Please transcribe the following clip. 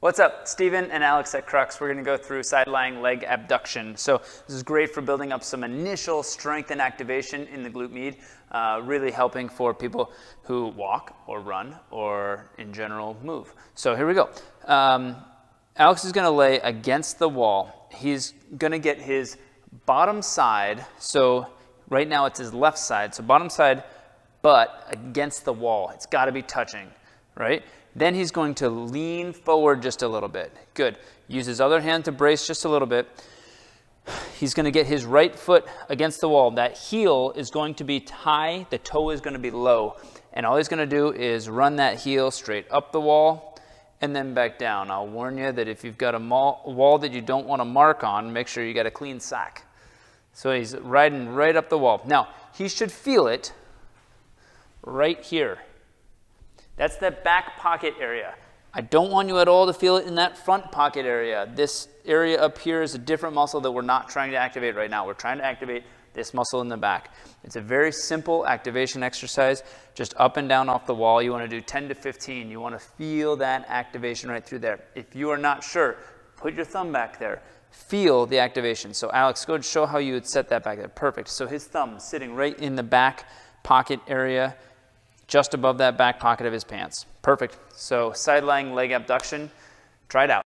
What's up? Stephen and Alex at Crux. We're going to go through side lying leg abduction. So this is great for building up some initial strength and activation in the glute med, uh, really helping for people who walk or run or in general move. So here we go. Um, Alex is going to lay against the wall. He's going to get his bottom side. So right now it's his left side. So bottom side, but against the wall. It's got to be touching, right? Then he's going to lean forward just a little bit. Good. Use his other hand to brace just a little bit. He's going to get his right foot against the wall. That heel is going to be high, the toe is going to be low. And all he's going to do is run that heel straight up the wall and then back down. I'll warn you that if you've got a wall that you don't want to mark on, make sure you got a clean sack. So he's riding right up the wall. Now, he should feel it right here. That's that back pocket area. I don't want you at all to feel it in that front pocket area. This area up here is a different muscle that we're not trying to activate right now. We're trying to activate this muscle in the back. It's a very simple activation exercise, just up and down off the wall. You want to do 10 to 15. You want to feel that activation right through there. If you are not sure, put your thumb back there. Feel the activation. So Alex, go and show how you would set that back there. Perfect. So his thumb sitting right in the back pocket area just above that back pocket of his pants. Perfect. So side lying leg abduction, try it out.